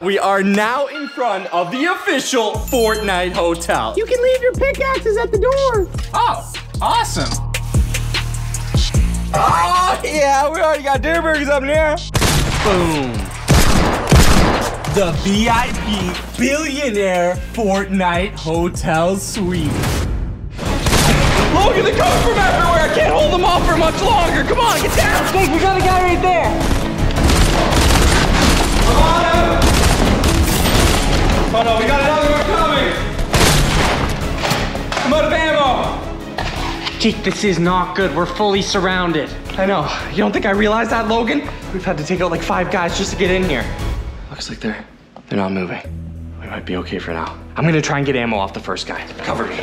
We are now in front of the official Fortnite Hotel. You can leave your pickaxes at the door. Oh, awesome. Oh, yeah, we already got Durr Burgers up there. Boom. The VIP Billionaire Fortnite Hotel Suite. Look at the coming from everywhere. I can't hold them off for much longer. Come on, get down. Jake, we got a guy right there. Come on out. Oh no, we got another one coming. I'm out of ammo. Jake, this is not good. We're fully surrounded. I know. You don't think I realized that, Logan? We've had to take out like five guys just to get in here. Looks like they're they're not moving. We might be okay for now. I'm gonna try and get ammo off the first guy. Cover me.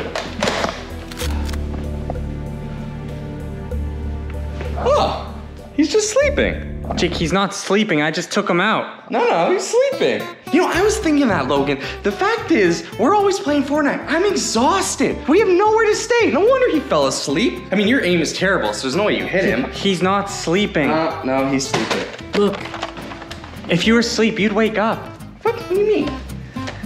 Oh, he's just sleeping. Jake, he's not sleeping. I just took him out. No, no, he's sleeping. You know, I was thinking that, Logan. The fact is, we're always playing Fortnite. I'm exhausted. We have nowhere to stay. No wonder he fell asleep. I mean, your aim is terrible, so there's no way you hit him. He's not sleeping. Uh, no, he's sleeping. Look, if you were asleep, you'd wake up. What, what do you mean?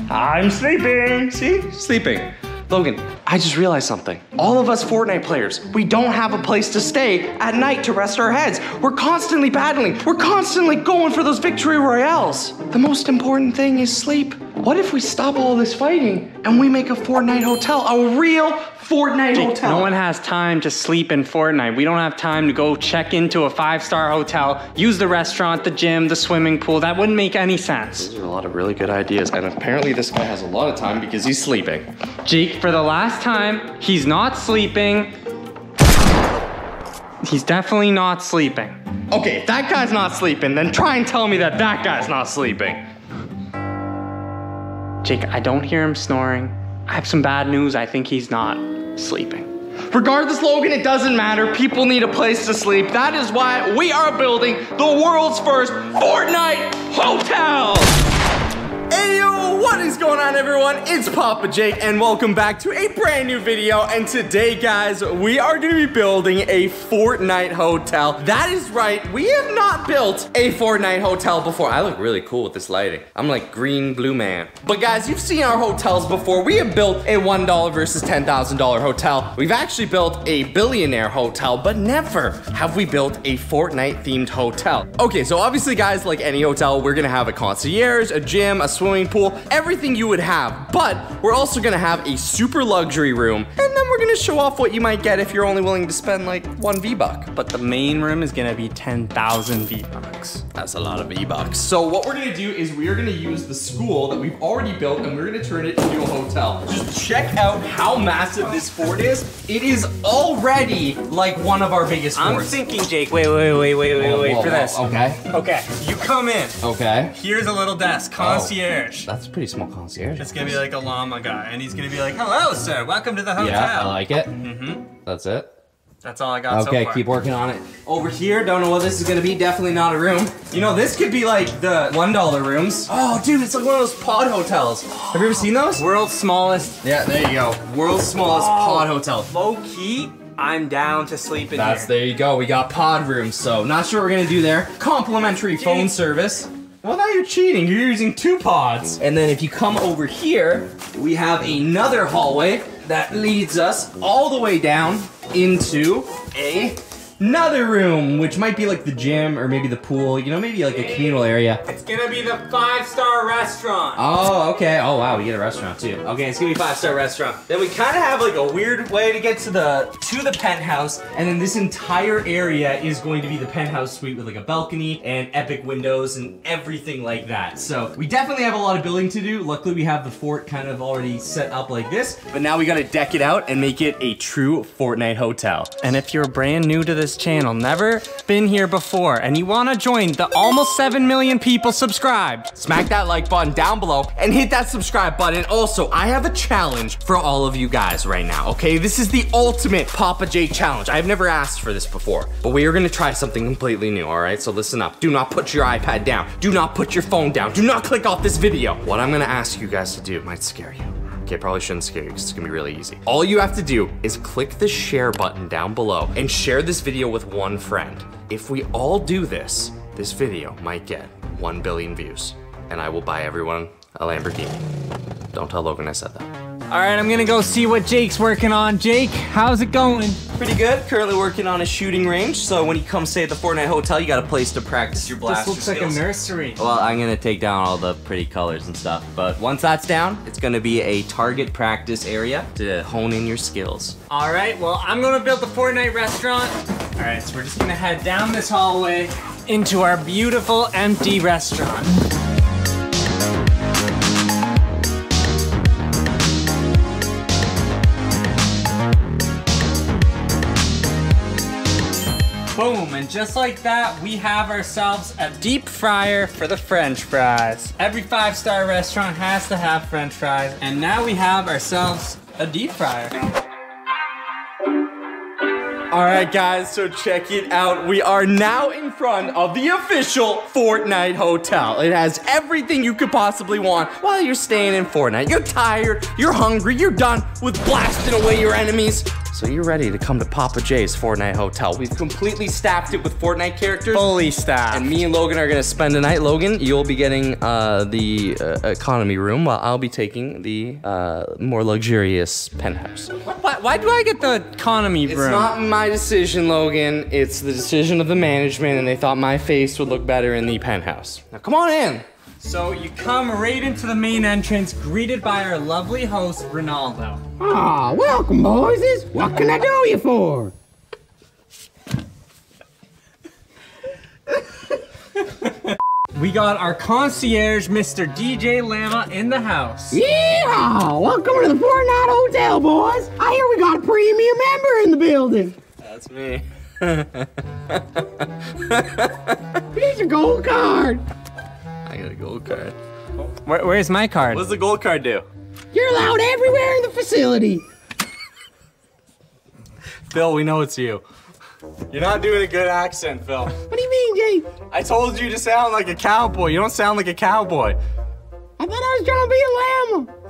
I'm sleeping. See? Sleeping. Logan, I just realized something. All of us Fortnite players, we don't have a place to stay at night to rest our heads. We're constantly battling. We're constantly going for those victory royales. The most important thing is sleep. What if we stop all this fighting and we make a Fortnite hotel, a real Fortnite Jake, hotel? no one has time to sleep in Fortnite. We don't have time to go check into a five-star hotel, use the restaurant, the gym, the swimming pool. That wouldn't make any sense. Those are a lot of really good ideas, and apparently this guy has a lot of time because he's sleeping. Jake, for the last time, he's not sleeping. He's definitely not sleeping. Okay, if that guy's not sleeping, then try and tell me that that guy's not sleeping. Jake, I don't hear him snoring. I have some bad news. I think he's not sleeping. Regardless, Logan, it doesn't matter. People need a place to sleep. That is why we are building the world's first Fortnite hotel. Hey yo, what is going on everyone? It's Papa Jake and welcome back to a brand new video. And today, guys, we are gonna be building a Fortnite hotel. That is right, we have not built a Fortnite hotel before. I look really cool with this lighting. I'm like green blue man. But guys, you've seen our hotels before. We have built a $1 versus $10,000 hotel. We've actually built a billionaire hotel, but never have we built a Fortnite themed hotel. Okay, so obviously guys, like any hotel, we're gonna have a concierge, a gym, a swimming pool, everything you would have. But we're also gonna have a super luxury room, and then we're gonna show off what you might get if you're only willing to spend like one V-Buck. But the main room is gonna be 10,000 V-Bucks. That's a lot of V-Bucks. So what we're gonna do is we are gonna use the school that we've already built and we're gonna turn it into a hotel. Just check out how massive this fort is. It is already like one of our biggest I'm forts. thinking, Jake, wait, wait, wait, wait, wait, Whoa, wait whoa, for whoa, this. Okay. Okay, you come in. Okay. Here's a little desk, oh, concierge. That's a pretty small concierge. It's gonna be like a llama guy, and he's gonna be like, "Hello, sir. Welcome to the hotel." Yeah, I like it. Mm-hmm. That's it. That's all I got Okay, so far. keep working on it. Over here, don't know what this is gonna be. Definitely not a room. You know, this could be like the one dollar rooms. Oh, dude, it's like one of those pod hotels. Have you ever seen those? World's smallest. Yeah, there you go. World's smallest pod hotel. Low key, I'm down to sleep in That's here. there you go. We got pod rooms, so not sure what we're gonna do there. Complimentary phone service. Well, now you're cheating. You're using two pods. And then if you come over here, we have another hallway that leads us all the way down into a another room, which might be like the gym or maybe the pool. You know, maybe like a communal area. It's gonna be the five-star restaurant. Oh, okay. Oh, wow. We get a restaurant too. Okay, it's gonna be five star restaurant. Then we kind of have like a weird way to get to the to the penthouse, and then this entire area is going to be the penthouse suite with like a balcony and epic windows and everything like that. So we definitely have a lot of building to do. Luckily, we have the fort kind of already set up like this, but now we gotta deck it out and make it a true Fortnite hotel. And if you're brand new to this channel, never been here before, and you wanna join the almost 7 million people subscribed, Smack that like button down below and hit that subscribe button. Also, I have a challenge for all of you guys right now, okay? This is the ultimate Papa J challenge. I've never asked for this before, but we are gonna try something completely new, all right? So listen up. Do not put your iPad down. Do not put your phone down. Do not click off this video. What I'm gonna ask you guys to do might scare you. Okay, probably shouldn't scare you because it's gonna be really easy. All you have to do is click the share button down below and share this video with one friend. If we all do this, this video might get 1 billion views. and I will buy everyone a Lamborghini. Don't tell Logan I said that. All right, I'm gonna go see what Jake's working on. Jake, how's it going? Pretty good. Currently working on a shooting range, so when you come stay at the Fortnite Hotel, you got a place to practice your blaster This looks like skills. a nursery. Well, I'm gonna take down all the pretty colors and stuff, but once that's down, it's gonna be a target practice area to hone in your skills. All right, well, I'm gonna build the Fortnite restaurant. All right, so we're just gonna head down this hallway into our beautiful empty restaurant. Boom, and just like that, we have ourselves a deep fryer for the french fries. Every five-star restaurant has to have french fries, and now we have ourselves a deep fryer. All right, guys, so check it out. We are now in front of the official Fortnite Hotel. It has everything you could possibly want while you're staying in Fortnite. You're tired, you're hungry, you're done with blasting away your enemies. So you're ready to come to Papa J's Fortnite Hotel. We've completely staffed it with Fortnite characters. Fully staffed. And me and Logan are gonna spend the night. Logan, you'll be getting uh, the uh, economy room, while I'll be taking the uh, more luxurious penthouse. Why, why do I get the economy room? It's not my decision, Logan. It's the decision of the management, and they thought my face would look better in the penthouse. Now, come on in. So you come right into the main entrance, greeted by our lovely host, Ronaldo. Ah, welcome, boys. What can I do you for? We got our concierge, Mr. DJ Llama, in the house. Yeehaw! Welcome to the Fortnite Hotel, boys. I hear we got a premium member in the building. That's me. Here's your gold card. I got a gold card. Where, where's my card? What does the gold card do? You're allowed everywhere in the facility. Phil, we know it's you. You're not doing a good accent, Phil. What do you mean, Jake? I told you to sound like a cowboy. You don't sound like a cowboy. I thought I was trying to be a llama.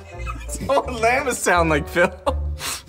Oh, llamas sound like Phil.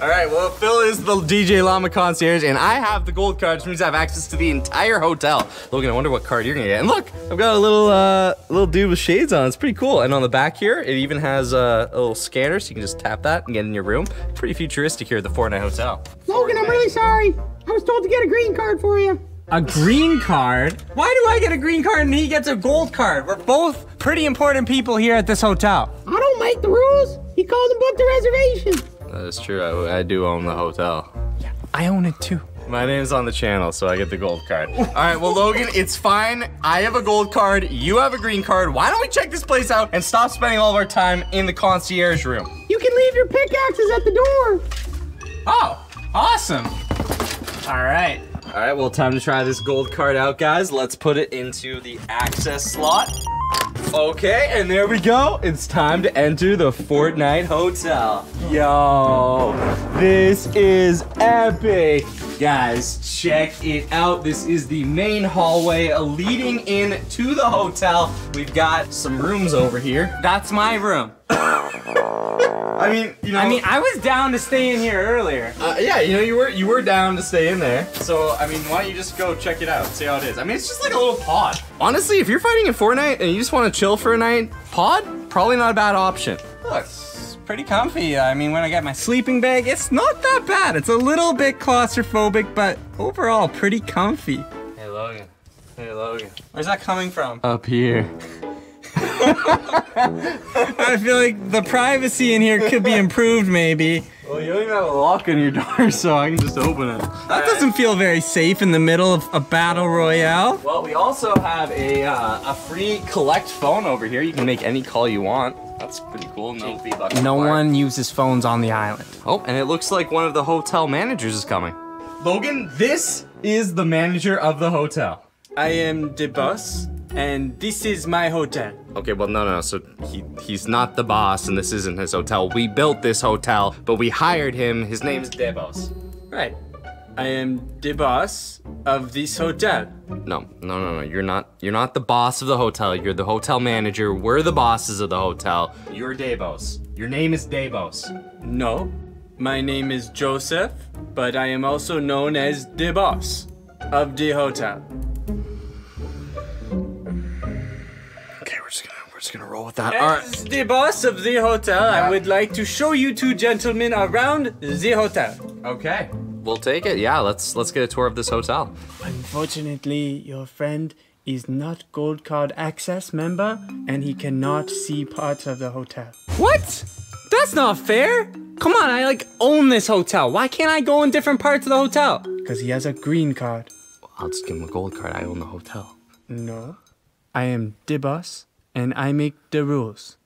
All right, well, Phil is the DJ Llama concierge, and I have the gold card, which means I have access to the entire hotel. Logan, I wonder what card you're gonna get. And look, I've got a little uh, little dude with shades on. It's pretty cool. And on the back here, it even has uh, a little scanner, so you can just tap that and get in your room. Pretty futuristic here at the Fortnite Hotel. Logan, I'm really sorry. I was told to get a green card for you. A green card? Why do I get a green card and he gets a gold card? We're both pretty important people here at this hotel. I don't make the rules. He called and booked the reservation. That is true. I, I do own the hotel. Yeah, I own it too. My name's on the channel, so I get the gold card. All right, well, Logan, it's fine. I have a gold card. You have a green card. Why don't we check this place out and stop spending all of our time in the concierge room? You can leave your pickaxes at the door. Oh, awesome. All right. All right, well, time to try this gold card out, guys. Let's put it into the access slot. Okay, and there we go. It's time to enter the Fortnite Hotel. Yo, this is epic. Guys, check it out. This is the main hallway leading in to the hotel. We've got some rooms over here. That's my room. I mean, you know, I mean, I was down to stay in here earlier. Uh, yeah, you know, you were you were down to stay in there. So, I mean, why don't you just go check it out, see how it is? I mean, it's just like a little pod. Honestly, if you're fighting in Fortnite and you just want to chill for a night, pod probably not a bad option. Look, it's pretty comfy. I mean, when I get my sleeping bag, it's not that bad. It's a little bit claustrophobic, but overall pretty comfy. Hey, Logan. Hey, Logan. Where's that coming from? Up here. I feel like the privacy in here could be improved, maybe. Well, you don't even have a lock on your door, so I can just open it. That doesn't feel very safe in the middle of a battle royale. Well, we also have a uh, a free collect phone over here. You can make any call you want. That's pretty cool. No V-Bucks No one uses phones on the island. Oh, and it looks like one of the hotel managers is coming. Logan, this is the manager of the hotel. I am the boss, and this is my hotel. Okay, well, no, no, no. So he he's not the boss, and this isn't his hotel. We built this hotel, but we hired him. His name's Debos. Right. I am the boss of this hotel. No, no, no, no. You're not. You're not the boss of the hotel. You're the hotel manager. We're the bosses of the hotel. You're Debos. Your name is Debos. No, my name is Joseph, but I am also known as the boss of the hotel. Just gonna we're just just gonna roll with that. All right. As the boss of the hotel, I would like to show you two gentlemen around the hotel. Okay. We'll take it. Yeah, let's let's get a tour of this hotel. Unfortunately, your friend is not gold card access member and he cannot see parts of the hotel. What? That's not fair. Come on, I like own this hotel. Why can't I go in different parts of the hotel? Because he has a green card. I'll just give him a gold card. I own the hotel. No. I am the boss and I make the rules.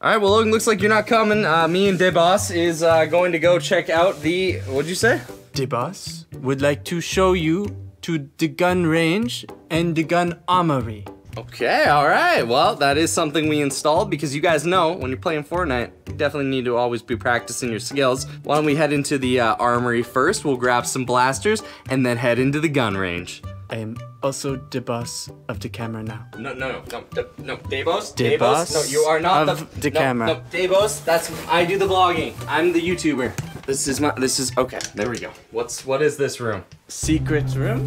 All right. Well, Logan, looks like you're not coming. Uh, me and Debos is uh, going to go check out the. What'd you say? The boss would like to show you to the gun range and the gun armory. Okay, all right. Well, that is something we installed because you guys know when you're playing Fortnite, you definitely need to always be practicing your skills. Why don't we head into the uh, armory first? We'll grab some blasters and then head into the gun range. I am also the boss of the camera now. No, no, no, no, no, The Davos. boss No, you are not of the, the no, camera. No, Davos, that's I do the vlogging. I'm the YouTuber. This is my. This is okay. There we go. What's what is this room? Secret room.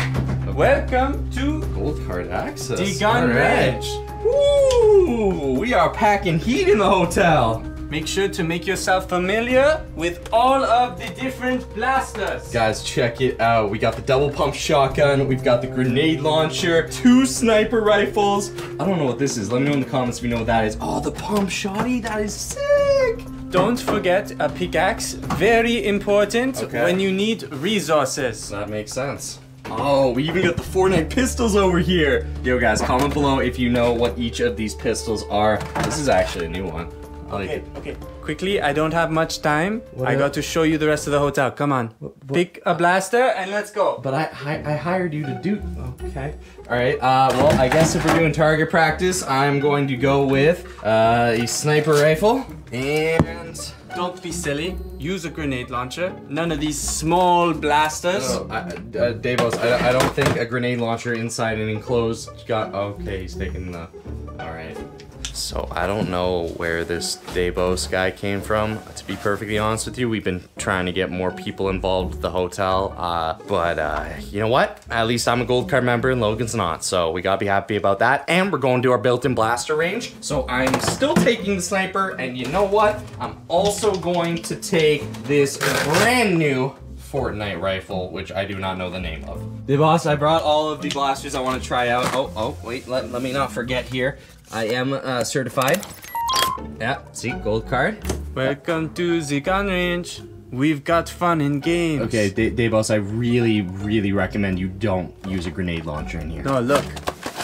Welcome to Gold card access. the gun range. Ooh, we are packing heat in the hotel. Make sure to make yourself familiar with all of the different blasters. Guys, check it out. We got the double pump shotgun. We've got the grenade launcher, two sniper rifles. I don't know what this is. Let me know in the comments if you know what that is. Oh, the pump shotty. That is sick. Don't forget a pickaxe. Very important Okay. when you need resources. That makes sense. Oh, we even got the Fortnite pistols over here. Yo, guys, comment below if you know what each of these pistols are. This is actually a new one. I like Okay, okay. Quickly, I don't have much time. I up? got to show you the rest of the hotel. Come on. Pick a blaster and let's go. But I, I I hired you to do. Okay. All right. Uh, well, I guess if we're doing target practice, I'm going to go with uh, a sniper rifle and. Don't be silly. Use a grenade launcher. None of these small blasters. Oh, I, uh, Davos, I, I don't think a grenade launcher inside an enclosed got. Okay, he's taking the. All right. So I don't know where this Davos guy came from. To be perfectly honest with you, we've been trying to get more people involved with the hotel. Uh, but uh, you know what? At least I'm a gold card member and Logan's not. So we gotta be happy about that. And we're going to our built-in blaster range. So I'm still taking the sniper. And you know what? I'm also going to take this brand new Fortnite rifle, which I do not know the name of. The boss, I brought all of the blasters I want to try out. Oh, oh, wait, let, let me not forget here. I am uh, certified. Yeah, see, gold card. Welcome to the gun range. We've got fun in games. Okay, D- Daybos, I really, really recommend you don't use a grenade launcher in here. No, look.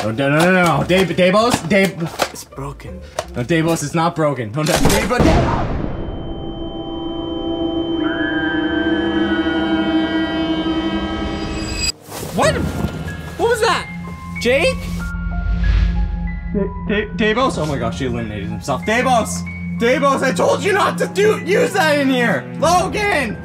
No, no, no, no, no. Dave, Daybos, Dave, It's broken. no, Daybos, it's not broken. No, no, Daybos. What? What was that? Jake? Davos, oh my gosh, he eliminated himself. Davos, Davos, I told you not to do use that in here. Logan.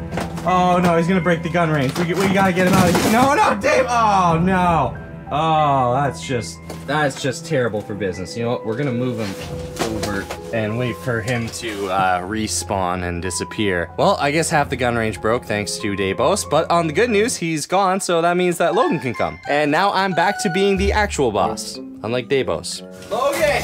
Oh no, he's gonna break the gun range. We, we gotta get him out of here. No, no, Dave. Oh no. Oh, that's just that's just terrible for business. You know what? We're gonna move him and wait for him to uh, respawn and disappear. Well, I guess half the gun range broke thanks to Davos, but on the good news, he's gone, so that means that Logan can come. And now I'm back to being the actual boss, unlike Davos. Logan!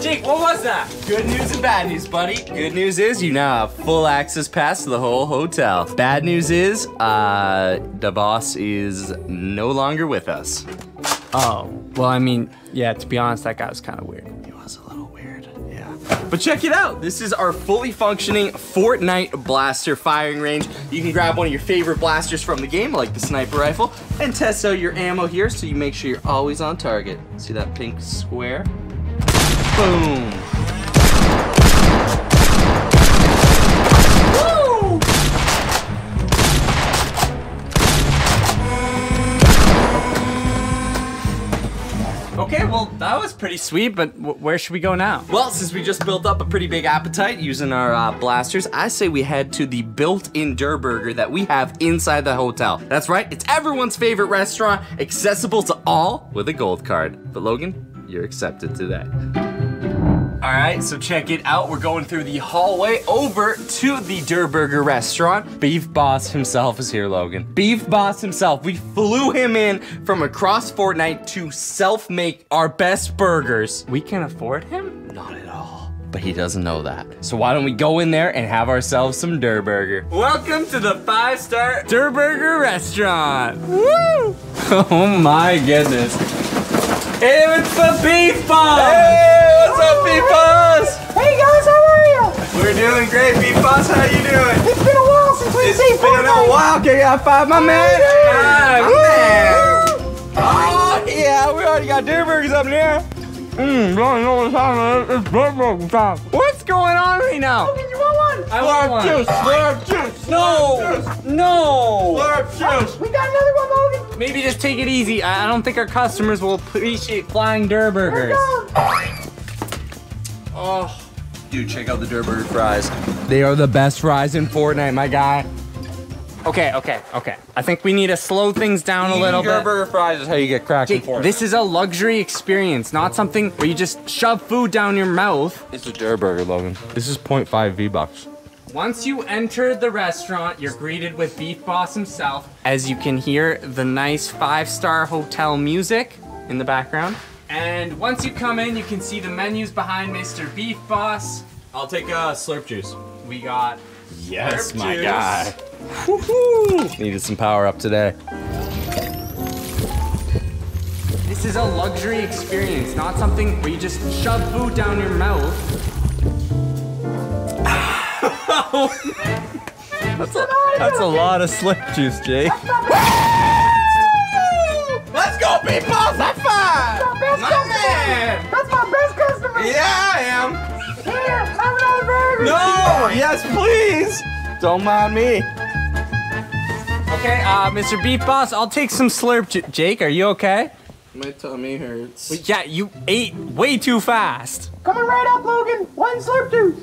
Jake, what was that? Good news and bad news, buddy. Good news is you now have full access pass to the whole hotel. Bad news is, uh, the boss is no longer with us. Oh, well, I mean, yeah, to be honest, that guy was kind of weird. But check it out. This is our fully functioning Fortnite blaster firing range. You can grab one of your favorite blasters from the game, like the sniper rifle, and test out your ammo here so you make sure you're always on target. See that pink square? Boom. Pretty sweet, but where should we go now? Well, since we just built up a pretty big appetite using our uh, blasters, I say we head to the built-in Durr Burger that we have inside the hotel. That's right, it's everyone's favorite restaurant, accessible to all with a gold card. But Logan, you're accepted today. All right, so check it out. We're going through the hallway over to the Durr Burger restaurant. Beef Boss himself is here, Logan. Beef Boss himself. We flew him in from across Fortnite to self-make our best burgers. We can afford him? Not at all. But he doesn't know that. So why don't we go in there and have ourselves some Durr Burger? Welcome to the five-star Durr Burger restaurant. Woo! Oh my goodness. Hey, it's the Beef Boss! Hey, what's up, Beef Boss? Hey guys, how are you? We're doing great, Beef Boss. How you doing? It's been a while since we've seen It's been a while. Can you high five my man? Hi, my man. Oh, yeah, we already got Durr Burgers up in here. Mmm, don't know what time it is. It's Durr Burger time. What's going on right now? Oh, Logan, you want one? I want one. Juice, slurp juice. No, no. Slurp juice. Oh, we got another one, Logan. Maybe just take it easy. I I don't think our customers will appreciate flying Durr Burgers. Oh, dude, check out the Durr Burger fries. They are the best fries in Fortnite, my guy. Okay, okay, okay. I think we need to slow things down a little Der bit. Burger fries is how you get cracked Jake, this is a luxury experience, not something where you just shove food down your mouth. It's a Durr Burger, Logan. This is 0.5 V-Bucks. Once you enter the restaurant, you're greeted with Beef Boss himself. As you can hear the nice five-star hotel music in the background. And once you come in, you can see the menus behind Mr. Beef Boss. I'll take a slurp juice. We got Yes, Slurp my juice. guy. Woohoo! Needed some power up today. This is a luxury experience, not something where you just shove food down your mouth. That's a lot of slurp juice, Jake. Let's go, Beef Boss! High five! Best My customer. man! That's my best customer. Yeah, I am. Here, have another burger. No! Yes, please! Don't mind me. Okay, uh, Mr. Beef Boss, I'll take some slurp. J- Jake, are you okay? My tummy hurts. Yeah, you ate way too fast. Coming right up, Logan. One slurp juice.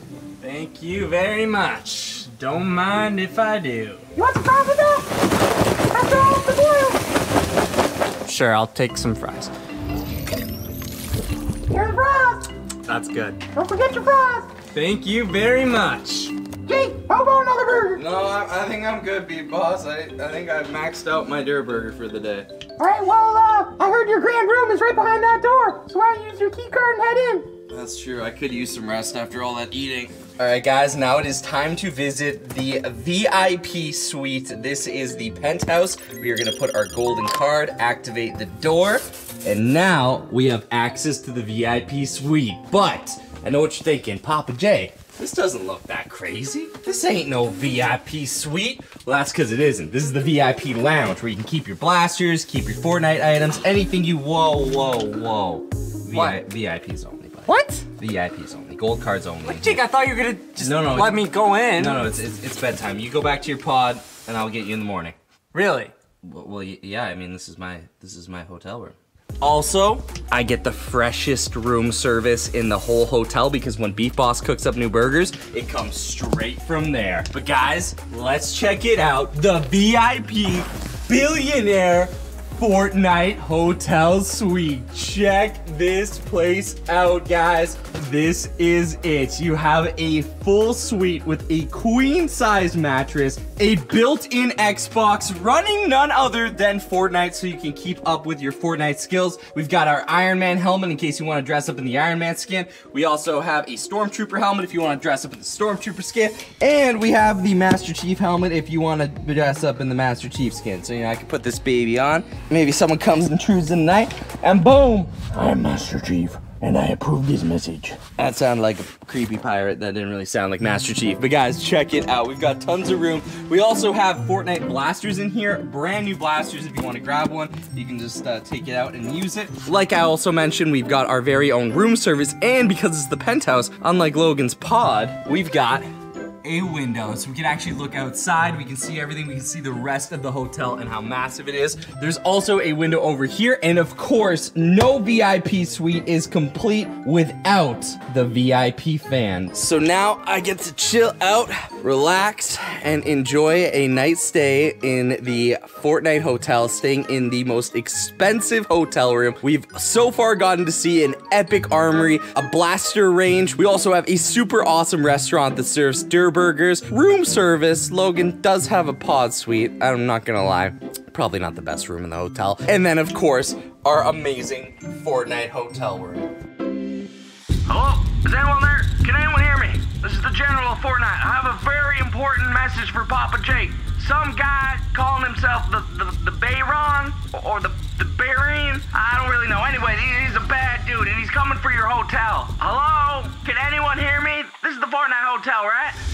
Thank you very much. Don't mind if I do. You want some fries with that? After all, the boil. Sure, I'll take some fries. Here's fries. That's good. Don't forget your fries. Thank you very much. Jake, how about another burger? No, I, I think I'm good, Beef Boss. I, I think I've maxed out my Durr Burger for the day. All right, well, uh, I heard your grand room is right behind that door. So why don't you use your key card and head in? That's true. I could use some rest after all that eating. All right, guys, now it is time to visit the VIP suite. This is the penthouse. We are gonna put our golden card, activate the door, and now we have access to the VIP suite. But I know what you're thinking, Papa J. This doesn't look that crazy. This ain't no VIP suite. Well, that's because it isn't. This is the VIP lounge where you can keep your blasters, keep your Fortnite items, anything you. Whoa, whoa, whoa. What? VIPs only. Buddy. What? VIPs only. Gold cards only. Like, Jake, I thought you were gonna just No, no, let me go in. No, no, it's, it's it's bedtime. You go back to your pod, and I'll get you in the morning. Really? Well, well, yeah. I mean, this is my this is my hotel room. Also, I get the freshest room service in the whole hotel because when Beef Boss cooks up new burgers, it comes straight from there. But guys, let's check it out. The VIP billionaire Fortnite Hotel Suite. Check this place out, guys. This is it. You have a full suite with a queen size mattress, a built in Xbox running none other than Fortnite so you can keep up with your Fortnite skills. We've got our Iron Man helmet in case you want to dress up in the Iron Man skin. We also have a Stormtrooper helmet if you want to dress up in the Stormtrooper skin. And we have the Master Chief helmet if you want to dress up in the Master Chief skin. So, you know, I can put this baby on. Maybe someone comes and intrudes in the night, and boom, I'm Master Chief, and I approve this message. That sounded like a creepy pirate. That didn't really sound like Master Chief. But guys, check it out. We've got tons of room. We also have Fortnite blasters in here. Brand new blasters if you want to grab one. You can just uh, take it out and use it. Like I also mentioned, we've got our very own room service. And because it's the penthouse, unlike Logan's pod, we've got a window so we can actually look outside we can see everything we can see the rest of the hotel and how massive it is there's also a window over here and of course no vip suite is complete without the vip fan so now i get to chill out relax and enjoy a night stay in the Fortnite Hotel, staying in the most expensive hotel room. We've so far gotten to see an epic armory, a blaster range. We also have a super awesome restaurant that serves Durr burgers, room service. Logan does have a pod suite. I'm not gonna lie. Probably not the best room in the hotel. And then, of course, our amazing Fortnite hotel room. Hello? Is anyone there? Can anyone hear me? This is the General of Fortnite. I have a very important message for Papa Jake. Some guy calling himself the the, the Bayron or the the Baron. I don't really know. Anyway, he's a bad dude and he's coming for your hotel. Hello? Can anyone hear me? This is the Fortnite Hotel, right?